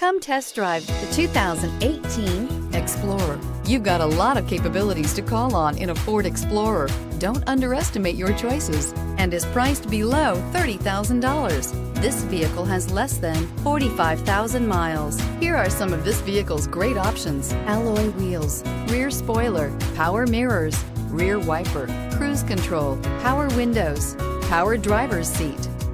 Come test drive the 2018 Explorer. You've got a lot of capabilities to call on in a Ford Explorer. Don't underestimate your choices and is priced below $30,000. This vehicle has less than 45,000 miles. Here are some of this vehicle's great options. Alloy wheels, rear spoiler, power mirrors, rear wiper, cruise control, power windows, power driver's seat,